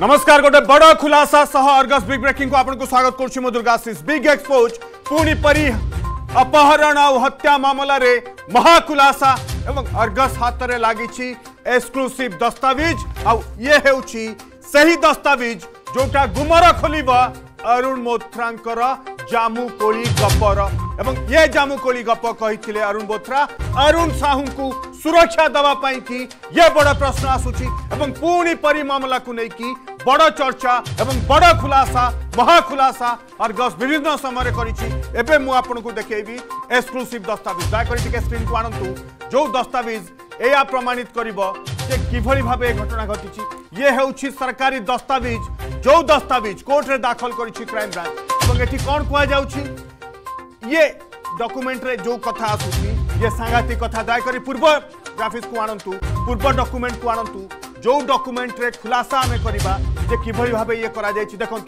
नमस्कार, गोटे बड़ खुलासा सह अर्गस बिग ब्रेकिंग को आपको स्वागत करुच्ची मो दुर्गाशीष बिग एक्सपोज पुणी परी अपहरण और हत्या मामला महाखुलासा एवं अर्गस हाथ में लगी एक्सक्लूसिव दस्तावेज़। आ ये हेउची सही दस्तावेज़ जोटा गुमर खोलिब अरुण मोथ्रांकर जामु कोली गपर एवं ये जामु कोली गप कही अरुण बोथ्रा अरुण साहू को सुरक्षा दवा पाई कि ये बड़ प्रश्न एवं पुणी परी मामला को लेकिन बड़ चर्चा, एवं बड़ खुलासा महाखुलासा अर्गस विभिन्न समय करिछि एबे मु आपनको देखेबी एक्सक्लूसिव दस्तावेज़। दयाकोरी स्क्रीन को आणंतु जो दस्तावेज़ एया प्रमाणित करिब, जे किभଳି भाबे घटना घटिछि ये हेउछि सरकारी दस्तावेज़। जो दस्तावेज़ कोर्ट दाखल करिछि क्राइम ब्रांच एवं एठी कोन जाउछि ये डॉक्यूमेंट रे जो कथा आसुछि ये सांघातिक कथ दायक पूर्व ग्राफिक्स को आणतु पूर्व डॉक्यूमेंट को आणतु जो डॉक्यूमेंट्रे खुलासा आम करवा कि भाव ये कर देखु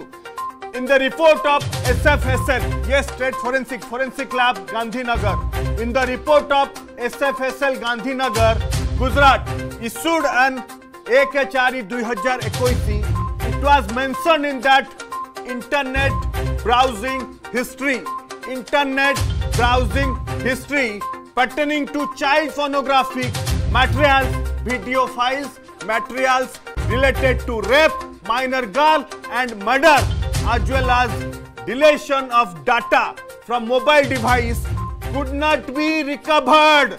in the report of SF S L ये state forensic forensic lab Gandhinagar in the report of SFSL Gandhinagar Gujarat issued an एक चार दुई it was mentioned in that internet browsing history internet browsing history pertaining to child pornographic materials, video files, materials related to rape, minor girl, and murder as well as deletion of data from mobile device could not be recovered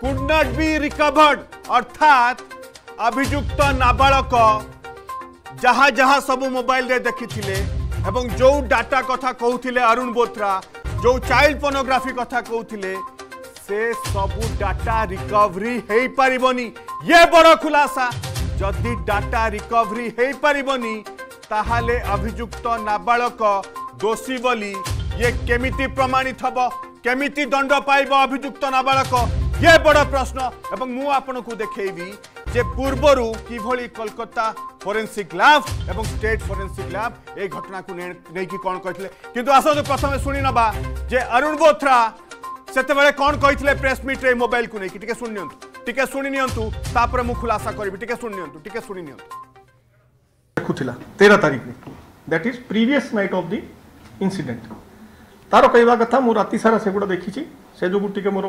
could not be recovered अभियुक्त नाबालक जहाँ जहाँ सब mobile रे देखिथिले एवं जो data कथा कहूथिले अरुण बोथरा जो child pornography कथा कहूथिले से सबू डाटा रिकवरी हेई पारिबनी ये बड़ खुलासा जदि डाटा रिकवरी हेई पारिबनी ताहाले अभियुक्त नाबालक दोषी बोली ये केमिति प्रमाणित हब केमिति दंड पाइब अभियुक्त नाबालक ये बड़ प्रश्न एवं मु आपनको देखैबी जे पूर्वरु किभଳି कोलकाता फोरेंसिक लैब एवं स्टेट फोरेंसिक लैब ए घटना को नेकी कोन कहथिले किंतु आसो प्रथमे सुनि नबा जे अरुण ସେତେବେଳେ କ'ଣ କହିଥିଲେ ପ୍ରେସ୍ ମିଟ୍ରେ ମୋବାଇଲ କୁ ନେଇକି ଟିକେ ଶୁଣି ନିଅନ୍ତୁ ଟିକେ ଶୁଣି ନିଅନ୍ତୁ ତାପରେ ମୁଁ ଖୁଲାସା କରିବି ଟିକେ ଶୁଣି ନିଅନ୍ତୁ ଟିକେ ଶୁଣି ନିଅନ୍ତୁ ଦେଖୁଥିଲା ତେର ତାରିଖରେ that is previous night of the incident ତାର କହିବା କଥା ମୁଁ ରାତି ସାରା ସେଗୁଡ଼ା ଦେଖିଛି ସେ ଯୋଗୁଁ ଟିକେ ମୋର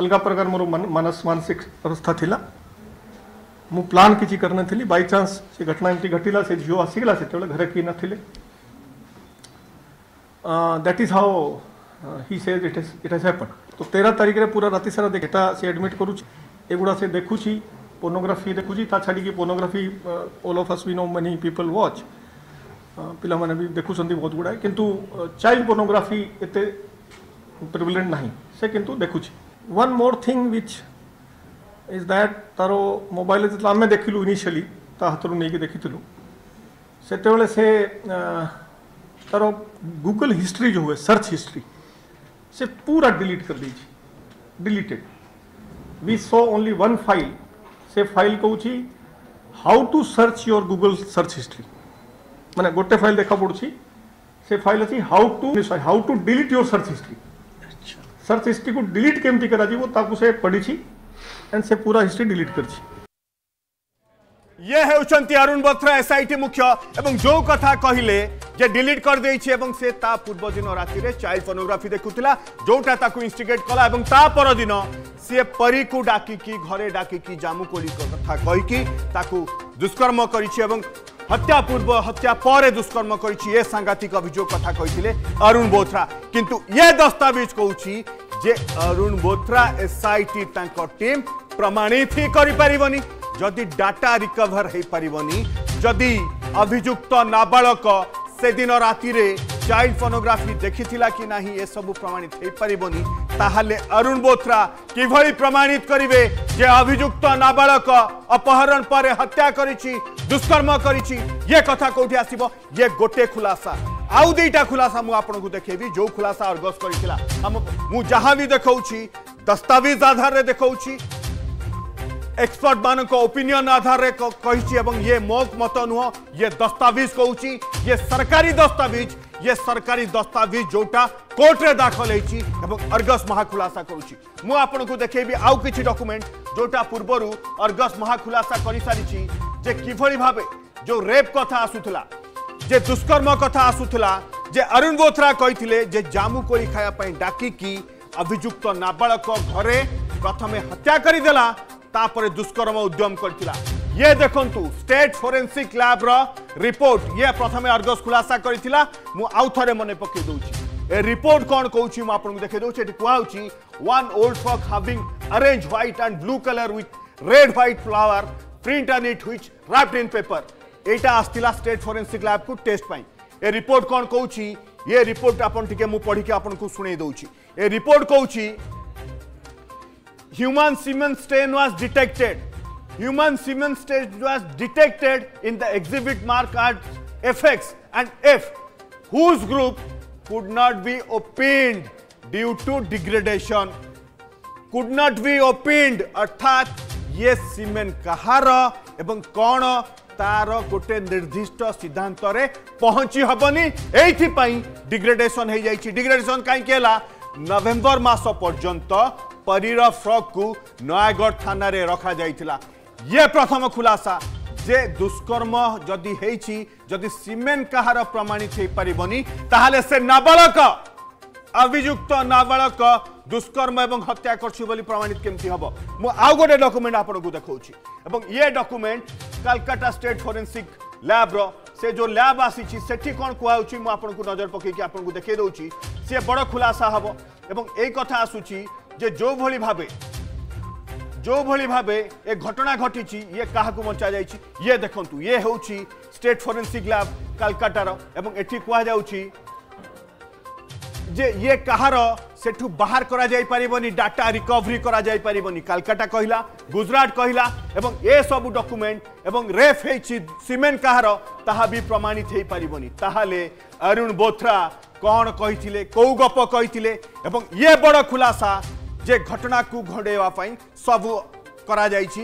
ଅଲଗା ପ୍ରକାର ମୋର ମାନସ ମାନସିକ ଅବସ୍ଥା ଥିଲା ମୁଁ ପ୍ଲାନ୍ କିଛି କରିନଥିଲି ବାଇଚାନ୍ସ ସେ ଘଟଣା ଏମିତି ଘଟିଲା ସେ ଝିଅ ଆସିଗଲା ସେତେବେଳେ ଘରେ କେହି ନଥିଲେ that is how he says it is it has happen তো তেরহ তারিখে পুরা রাতে সারা দেখ এটা সে আডমিট করুছি এগুলা সে দেখুছি পোর্নোগ্রাফি দেখুছি তা ছাড়িকি pornography all of us we know many people watch ପିଲାମାନେ ବି ଦେଖୁଛନ୍ତି ବହୁତ ଗୁଡ଼ାଏ କିନ୍ତୁ ଚାଇଲ୍ଡ ପୋର୍ନୋଗ୍ରାଫି ଏତେ ପ୍ରିଭିଲେଣ୍ଟ ନାହିଁ ସେ କିନ୍ତୁ ଦେଖୁଛି one more thing which is that ତାର ମୋବାଇଲରେ ଯେତେବେଳେ ଆମେ ଦେଖିଲୁ ଇନିସିଆଲି ତା ହାତରୁ ନେଇକି ଦେଖିଥିଲୁ ସେତେବେଳେ ସେ ତାର ଗୁଗଲ ହିଷ୍ଟ୍ରି ଯେଉଁ ହୁଏ ସର୍ଚ୍ଚ ହିଷ୍ଟ୍ରି से पूरा डिलीट कर दीजिए। Deleted we so only one file से फ़ाइल कहूँ how to search your Google search history मैंने गोटे फ़ाइल देखा पड़ी से फ़ाइल अच्छी how to how to delete your search history search history को डिलीट केमती कर पढ़ी एंड से पूरा हिस्ट्री डिलीट कर ये हेउचंती अरुण बत्रा एसआईटी मुख्य, एवं जो कथा कहिले, जे डिलीट कर देइछि, एवं से ता पूर्व दिन राति रे चाइल्ड पोर्नोग्राफी देखुतिला जोटा ताकू इंस्टिगेट कला, एवं ता पर दिन सी परी को डाकी की घरे डाकी की जामु कोली कथा कहि की दुष्कर्म एवं हत्या पूर्व, हत्या पर दुष्कर्म करिछि ये सांघातिक अभियोग कथा कहिथिले अरुण बोथरा। किंतु ये दस्तावेज़ कहउछि जे अरुण बोथरा एसआईटी तांको टीम प्रमाणित ही करि परिबनी जदि डाटा रिकभर हो पारनि जदि अभियुक्त नाबालक से दिन राति चाइल्ड पोर्नोग्राफी देखी कि ना ये प्रमाणित हो पारनि अरुण बोथरा किभଳି प्रमाणित करेंगे जे अभियुक्त नाबालक अपहरण पर हत्या करिछि दुष्कर्म करिछि ये कथा कोठी आसीबो? ये गोटे खुलासा। आउ दुईटा खुलासा मु आपको देखेबी, जो खुलासा अर्गस करिथिला। हम मु जहाँ भी एक्सपर्ट मान ओपिनियन आधार रे कही ये मोक मत नुह। ये दस्ताविज कहूँ ये सरकारी दस्ताविज, ये सरकारी दस्ताविज जोटा कोर्ट दाखल होती अर्गस महाखुलासा करुच्ची मुझे देखेबी आउ कि डॉक्यूमेंट जोटा पूर्वर अर्गस महाखुलासा कर सारी जे किभली भाव जो रेप कथा आसुथला, जे दुष्कर्म कथा आसुथला, जे अरुण बोथरा कही जामु कोली खाया डाकी की अभियुक्त नाबालक घरे प्रथमे हत्या करिदेला तापरे दुष्कर्म उद्यम करथिला। ये देखंतु स्टेट फोरेंसिक लैब रो रिपोर्ट ये प्रथमे अर्गस खुलासा करिथिला, मु आउ मने पके दउछि ए रिपोर्ट कौन कहूँ मु आपको देखे दूँ ये कहूँ one old frock having orange white and blue colour with red white flower print on it which wrapped in paper एटा आस्तिला स्टेट फोरेंसिक लैब को टेस्ट पाई। ए रिपोर्ट कौन कहूँ ये रिपोर्ट आपन टिके मु पढ़ी के आपन को सुनै दउछि ए रिपोर्ट कहूँ human semen stain was detected. Human semen stain was detected in the exhibit mark at FX and F, whose group could not be opened due to degradation. Could not be opened, अर्थात ये सीमेन कहार एवं कौन तार गोटे निर्दिष्ट सिद्धांत पहुँची हेनी यही डिग्रेडेशन हो जाए डिग्रेडेशन कहीं नवेम्बर मस पर्यंत परीर फ्रक को नयागढ़ थाना रखा जाइला ये प्रथम खुलासा যে দুষ্কর্ম যদি হয়েছি যদি সিমেন্ট কাহার প্রমাণিত হয়ে তাহলে সে নাবালক অভিযুক্ত নাবালক দুষ্কর্ম এবং হত্যা করছি বলে প্রমাণিত কেমতি হব মু আউ গোটে ডকুমেন্ট আপনার দেখাচ্ছি এবং ইয়ে document Calcutta state forensic lab সে যে ল্যাব আসিছি সেটি কোণ কুহাচ্ছি মু আপনার নজর পকাইকি আপনার দেখাই দেছি সি বড় খুলাসা হব এবং এই কথা আসুচি যে যেভাবে ভাবে যেভাবে ভাবে এ ঘটনা ঘটিছি ইয়ে কাহকু বঞ্চা যাইছি ইয়ে দেখন্তু ইয়ে হচ্ছে স্টেট ফরেনসিক ল্যাব কালকাটার এবং এটি কুহযাচ্ছি যে ইয়ে কাহার সেঠু বাহার করা যাই পারিবনি ডাটা রিকভারি করা যাই পারিবনি কালকাটা কহিলা গুজরাট কহিলা এবং এ সবু ডকুমেন্ট এবং রেফ হয়েছি সিমেন্ট কাহার তাহা বি প্রমাণিত হয়ে পারিবনি তাহলে অরুণ বোথরা কোণ কইতিলে কেউ গপ কইতিলে এবং ইয়ে বড় খুলাসা যে ঘটনাকু ঘোড়াইবা সবু করা যাইছি